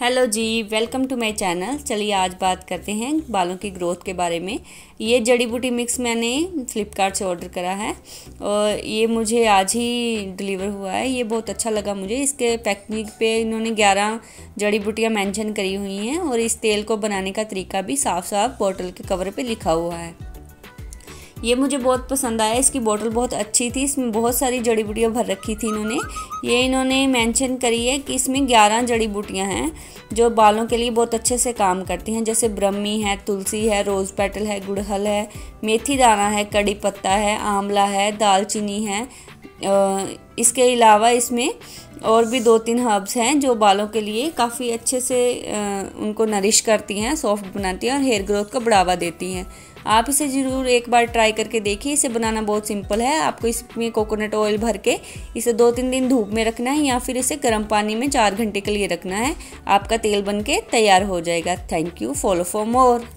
Hello ji, welcome to my channel. चलिए आज बात करते हैं बालों की ग्रोथ के बारे में। ये जड़ी बूटी मिक्स मैंने फ़्लिपकार्ट से ऑर्डर करा है और ये मुझे आज ही डिलीवर हुआ है। ये बहुत अच्छा लगा मुझे। इसके पैकिंग पे इन्होंने 11 जड़ी बूटियाँ मेंशन करी हुई हैं और इस तेल को बनाने का तरीका भी साफ़ साफ़ बॉटल के कवर पर लिखा हुआ है। ये मुझे बहुत पसंद आया, इसकी बोतल बहुत अच्छी थी, इसमें बहुत सारी जड़ी बूटियाँ भर रखी थी इन्होंने। ये इन्होंने मेंशन करी है कि इसमें 11 जड़ी बूटियाँ हैं, जो बालों के लिए बहुत अच्छे से काम करती हैं, जैसे ब्रह्मी है, तुलसी है रोज़ पेटल है, गुड़हल है मेथी दाना है, कड़ी पत्ता है, आंवला है, दालचीनी है इसके अलावा इसमें और भी दो तीन हर्ब्स हैं जो बालों के लिए काफ़ी अच्छे से उनको नरिश करती हैं सॉफ्ट बनाती हैं और हेयर ग्रोथ को बढ़ावा देती हैं। आप इसे ज़रूर एक बार ट्राई करके देखिए, इसे बनाना बहुत सिंपल है। आपको इसमें कोकोनट ऑयल भर के इसे दो तीन दिन धूप में रखना है या फिर इसे गर्म पानी में चार घंटे के लिए रखना है। आपका तेल बन के तैयार हो जाएगा। Thank you follow for more